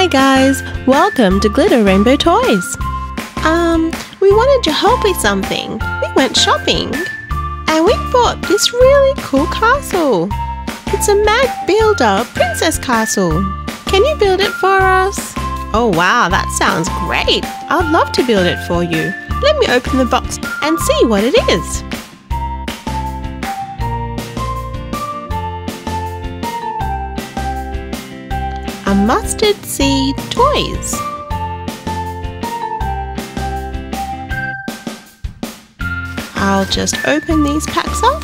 Hi guys, welcome to Glitter Rainbow Toys. Um, we wanted your help with something. We went shopping and we bought this really cool castle. It's a mag builder princess castle. Can you build it for us? Oh wow, that sounds great. I'd love to build it for you. Let me open the box and see what it is. A mustard seed toys. I'll just open these packs up.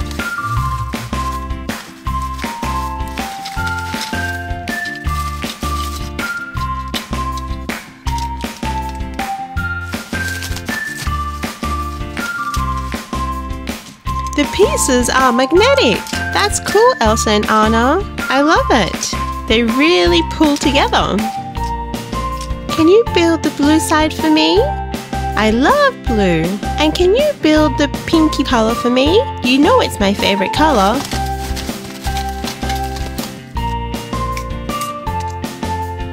The pieces are magnetic. That's cool, Elsa and Anna. I love it. They really pull together. Can you build the blue side for me? I love blue. And can you build the pinky color for me? You know it's my favorite color.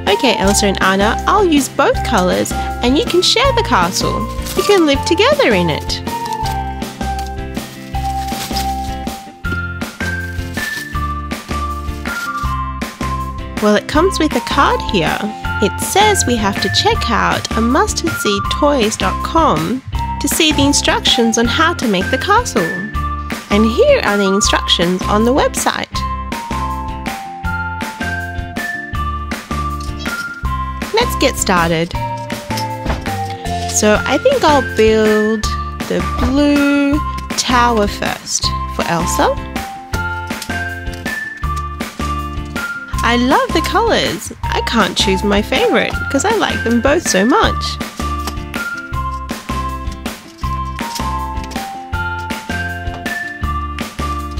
Okay, Elsa and Anna, I'll use both colors and you can share the castle. You can live together in it. Well, it comes with a card here. It says we have to check out a mustardseedtoys.com to see the instructions on how to make the castle. And here are the instructions on the website. Let's get started. So I think I'll build the blue tower first for Elsa. I love the colors. I can't choose my favorite because I like them both so much.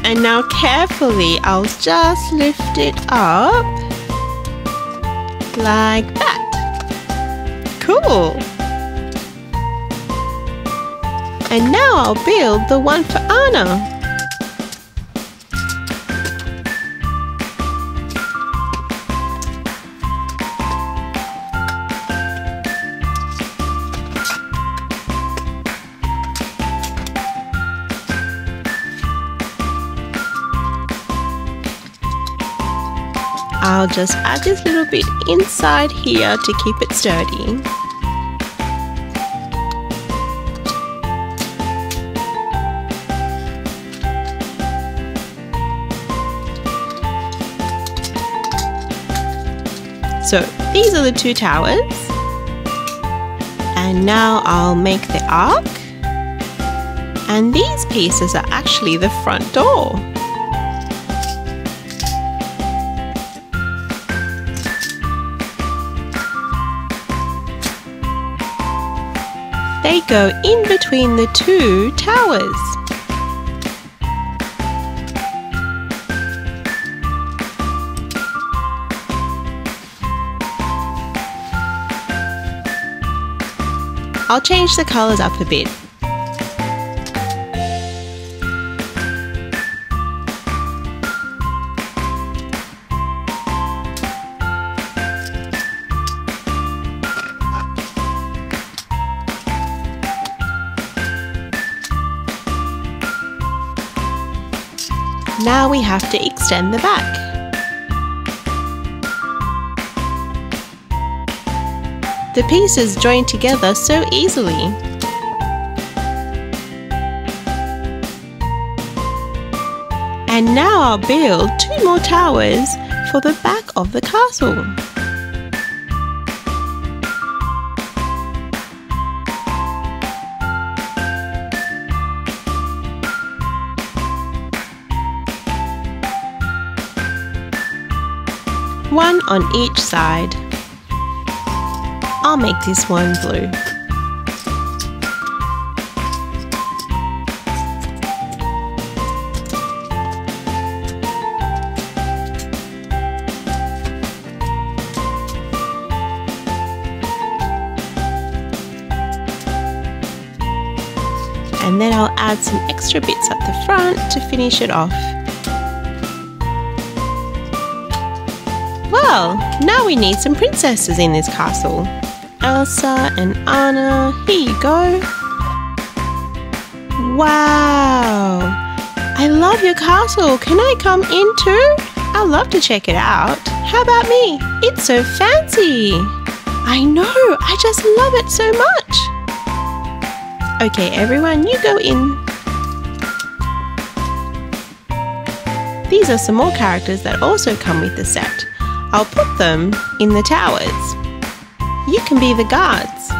And now carefully I'll just lift it up like that. Cool. And now I'll build the one for Anna. I'll just add this little bit inside here to keep it sturdy. So these are the two towers. And now I'll make the ark. And these pieces are actually the front door. They go in between the two towers. I'll change the colors up a bit. Now we have to extend the back. The pieces join together so easily. And now I'll build two more towers for the back of the castle. One on each side. I'll make this one blue. And then I'll add some extra bits at the front to finish it off. Well, now we need some princesses in this castle. Elsa and Anna, here you go. Wow! I love your castle. Can I come in too? I'd love to check it out. How about me? It's so fancy. I know, I just love it so much. Okay, everyone, you go in. These are some more characters that also come with the set. I'll put them in the towers. You can be the guards,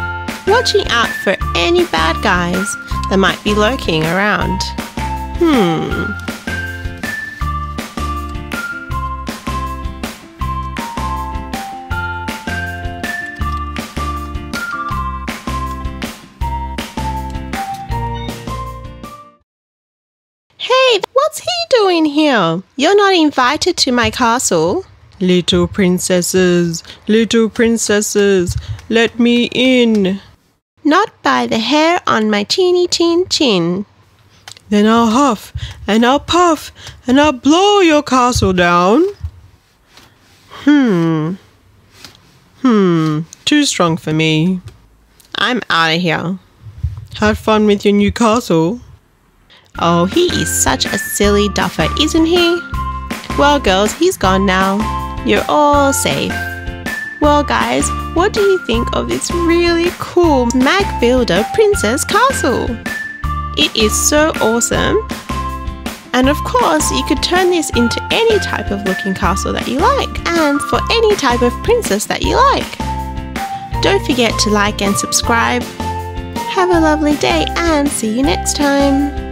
watching out for any bad guys that might be lurking around. Hmm. Hey, what's he doing here? You're not invited to my castle. Little princesses, little princesses, let me in. Not by the hair on my teeny teen chin. Then I'll huff and I'll puff and I'll blow your castle down. Hmm. Hmm. Too strong for me. I'm out of here. Have fun with your new castle. Oh, he is such a silly duffer, isn't he? Well, girls, he's gone now. You're all safe. Well, guys, what do you think of this really cool Mag Builder Princess Castle? It is so awesome. And of course, you could turn this into any type of looking castle that you like, and for any type of princess that you like. Don't forget to like and subscribe. Have a lovely day and see you next time.